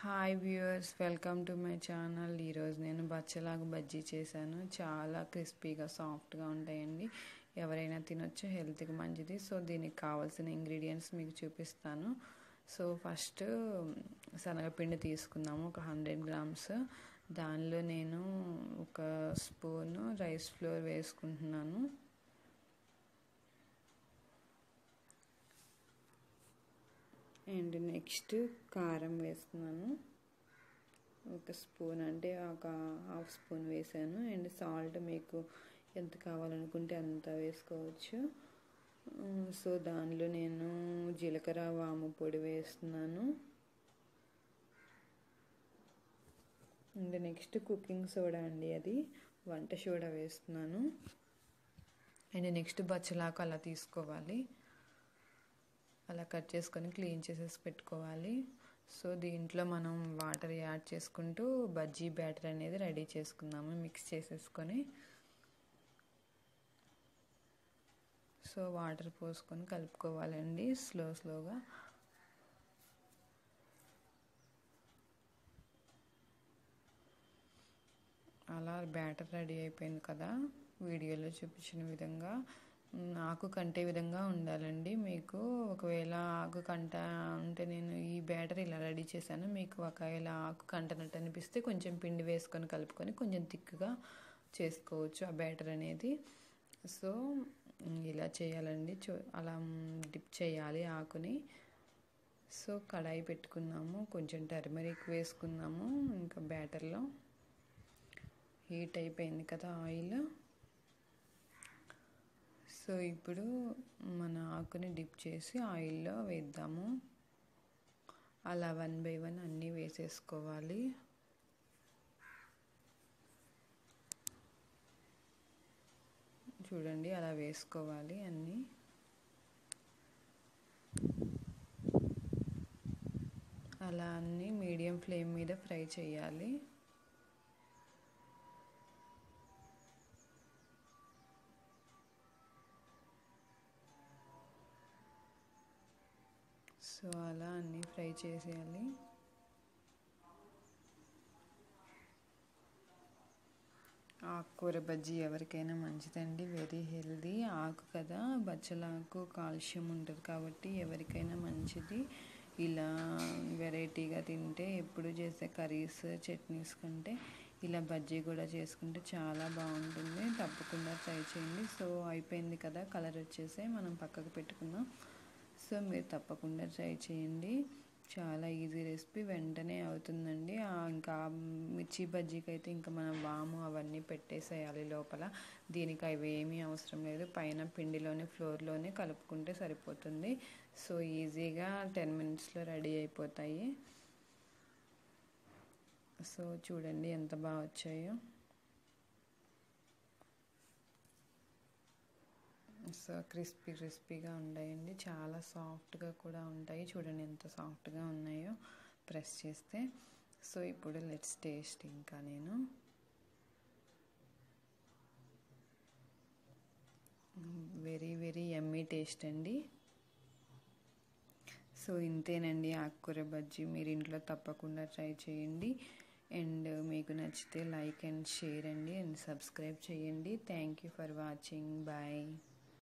Hi viewers welcome to my channel ఈరోజు నేను బచ్చలాగా బజ్జీ చేశాను. చాలా క్రిస్పీగా సాఫ్ట్గా ఉంటాయండి. ఎవరైనా తినొచ్చు హెల్త్కి మంచిది. సో దీనికి కావాల్సిన ఇంగ్రీడియంట్స్ మీకు చూపిస్తాను. సో ఫస్ట్ శనగపిండి తీసుకుందాము. ఒక హండ్రెడ్ గ్రామ్స్. దానిలో నేను ఒక స్పూను రైస్ ఫ్లోర్ వేసుకుంటున్నాను. అండ్ నెక్స్ట్ కారం వేస్తున్నాను. ఒక స్పూన్ అంటే ఒక హాఫ్ స్పూన్ వేసాను. అండ్ సాల్ట్ మీకు ఎంత కావాలనుకుంటే అంత వేసుకోవచ్చు. సో దానిలో నేను జీలకర్ర వాము పొడి వేస్తున్నాను. అండ్ నెక్స్ట్ కుకింగ్ సోడా అండి అది. వంట సోడా వేస్తున్నాను. అండ్ నెక్స్ట్ బచ్చలాకు అలా తీసుకోవాలి. అలా కట్ చేసుకొని క్లీన్ చేసేసి పెట్టుకోవాలి. సో దీంట్లో మనం వాటర్ యాడ్ చేసుకుంటూ బజ్జీ బ్యాటర్ అనేది రెడీ చేసుకుందాము మిక్స్ చేసేసుకొని. సో వాటర్ పోసుకొని కలుపుకోవాలండి స్లో స్లోగా. అలా బ్యాటర్ రెడీ అయిపోయింది కదా వీడియోలో చూపించిన విధంగా. ఆకు కంటే విధంగా ఉండాలండి. మీకు ఒకవేళ ఆకు కంట అంటే నేను ఈ బ్యాటర్ ఇలా రెడీ చేశాను. మీకు ఒకవేళ ఆకు కంటనట్టు అనిపిస్తే కొంచెం పిండి వేసుకొని కలుపుకొని కొంచెం థిక్గా చేసుకోవచ్చు ఆ బ్యాటర్ అనేది. సో ఇలా చేయాలండి. చూ అలా డిప్ చేయాలి ఆకుని. సో కడాయి పెట్టుకున్నాము. కొంచెం టర్మరిక్ వేసుకున్నాము. ఇంకా బ్యాటర్లో హీట్ అయిపోయింది కదా ఆయిల్. సో ఇప్పుడు మన ఆకుని డిప్ చేసి ఆయిల్లో వేద్దాము. అలా వన్ బై వన్ అన్నీ వేసేసుకోవాలి. చూడండి అలా వేసుకోవాలి అన్నీ. అలా అన్నీ మీడియం ఫ్లేమ్ మీద ఫ్రై చేయాలి. సో అలా అన్నీ ఫ్రై చేసేయాలి. ఆకుకూర బజ్జీ ఎవరికైనా మంచిదండి వెరీ హెల్దీ. ఆకు కదా బచ్చలాకు కాల్షియం ఉంటుంది కాబట్టి ఎవరికైనా మంచిది. ఇలా వెరైటీగా తింటే ఎప్పుడు చేసే కర్రీస్ చట్నీస్ కంటే ఇలా బజ్జీ కూడా చేసుకుంటే చాలా బాగుంటుంది. తప్పకుండా ట్రై చేయండి. సో అయిపోయింది కదా కలర్ వచ్చేసి మనం పక్కకు పెట్టుకుందాం. సో మీరు తప్పకుండా ట్రై చేయండి. చాలా ఈజీ రెసిపీ వెంటనే అవుతుందండి. ఇంకా మిర్చి బజ్జీకి అయితే ఇంకా మనం వాము అవన్నీ పెట్టేసేయాలి లోపల. దీనికి అవి ఏమీ అవసరం లేదు. పైన పిండిలోనే ఫ్లోర్లోనే కలుపుకుంటే సరిపోతుంది. సో ఈజీగా టెన్ మినిట్స్లో రెడీ అయిపోతాయి. సో చూడండి ఎంత బాగా వచ్చాయో. సో క్రిస్పీ క్రిస్పీగా ఉంటాయండి చాలా సాఫ్ట్గా కూడా ఉంటాయి. చూడండి ఎంత సాఫ్ట్గా ఉన్నాయో ప్రెస్ చేస్తే. సో ఇప్పుడు లెట్స్ టేస్ట్ ఇంకా నేను. వెరీ వెరీ ఎమ్మీ టేస్ట్ అండి. సో ఇంతేనండి ఆకుకూర బజ్జీ. మీరు ఇంట్లో తప్పకుండా ట్రై చేయండి. అండ్ మీకు నచ్చితే లైక్ అండ్ షేర్ అండి. అండ్ సబ్స్క్రైబ్ చేయండి. Thank you for watching. Bye.